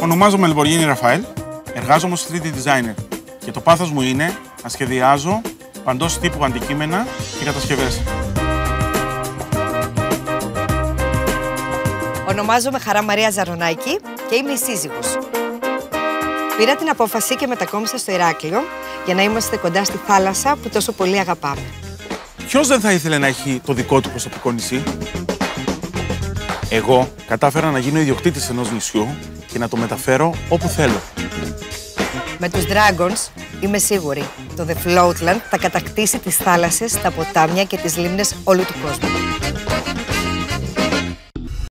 Ονομάζομαι Λεμποργίνη Ραφαέλ, εργάζομαι ως 3D designer και το πάθος μου είναι να σχεδιάζω παντός τύπου αντικείμενα και κατασκευές. Ονομάζομαι Χαρά Μαρία Ζαρονάκη και είμαι η σύζυγος. Πήρα την απόφαση και μετακόμισα στο Ηράκλειο για να είμαστε κοντά στη θάλασσα που τόσο πολύ αγαπάμε. Ποιος δεν θα ήθελε να έχει το δικό του προσωπικό νησί; Εγώ κατάφερα να γίνω ιδιοκτήτης ενός νησιού και να το μεταφέρω όπου θέλω. Με τους Dragons είμαι σίγουρη το The Floatland θα κατακτήσει τις θάλασσες, τα ποτάμια και τις λίμνες όλου του κόσμου.